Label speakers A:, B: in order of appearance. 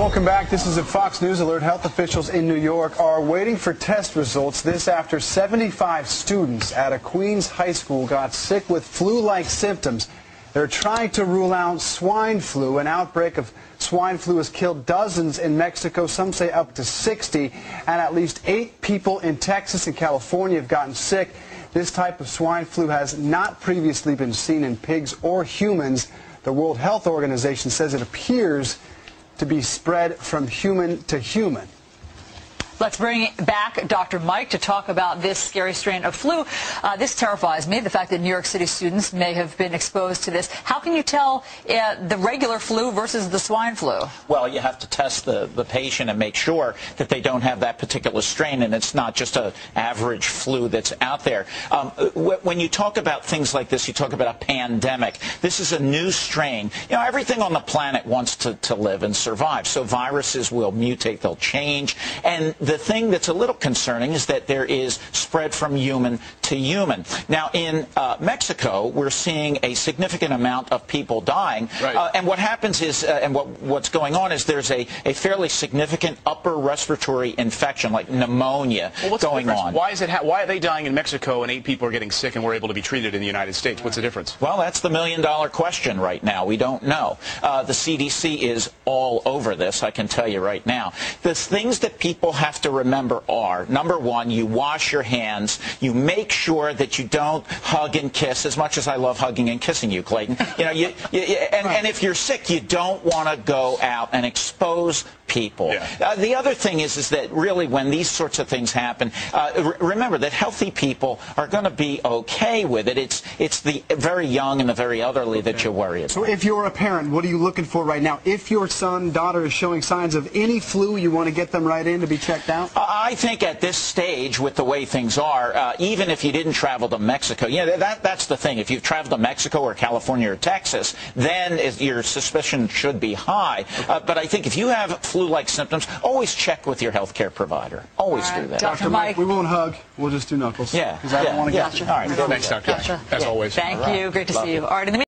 A: Welcome back. This is a Fox News Alert. Health officials in New York are waiting for test results. This after 75 students at a Queens high school got sick with flu-like symptoms. They're trying to rule out swine flu. An outbreak of swine flu has killed dozens in Mexico, some say up to 60, and at least eight people in Texas and California have gotten sick. This type of swine flu has not previously been seen in pigs or humans. The World Health Organization says it appears to be spread from human to human.
B: Let's bring back Dr. Mike to talk about this scary strain of flu. Uh, this terrifies me, the fact that New York City students may have been exposed to this. How can you tell uh, the regular flu versus the swine flu?
C: Well, you have to test the, the patient and make sure that they don't have that particular strain and it's not just an average flu that's out there. Um, when you talk about things like this, you talk about a pandemic. This is a new strain. You know, everything on the planet wants to, to live and survive. So viruses will mutate, they'll change. And the thing that's a little concerning is that there is spread from human to human. Now, in uh, Mexico, we're seeing a significant amount of people dying.
D: Right.
C: Uh, and what happens is, uh, and what, what's going on is there's a, a fairly significant upper respiratory infection, like pneumonia,
D: well,
C: going on.
D: Why is it? why are they dying in Mexico and eight people are getting sick and we're able to be treated in the United States? What's the difference?
C: Well, that's the million dollar question right now. We don't know. Uh, the CDC is all over this, I can tell you right now. The things that people have to remember are, number one, you wash your hands. You make sure that you don't hug and kiss, as much as I love hugging and kissing you, Clayton. You know, you, you, and, and if you're sick, you don't want to go out and expose people.
D: Yeah.
C: Uh, the other thing is, is that really when these sorts of things happen, uh, remember that healthy people are going to be okay with it. It's it's the very young and the very elderly okay. that you worry about.
A: So if you're a parent, what are you looking for right now? If your son, daughter is showing signs of any flu, you want to get them right in to be checked out?
C: I think at this stage, with the way things are, uh, even if you didn't travel to Mexico, you know, that, that's the thing. If you've traveled to Mexico or California or Texas, then your suspicion should be high. Uh, but I think if you have flu flu-like symptoms, always check with your health care provider. Always right. do that.
A: Dr. Mike, we won't hug. We'll just do knuckles.
C: Yeah.
A: Because I
C: yeah.
A: don't want to
C: yeah.
A: get you.
C: All right.
D: Thanks, Dr.
B: Gotcha.
D: As always.
B: Thank you. Great to
C: Love
B: see you. All right.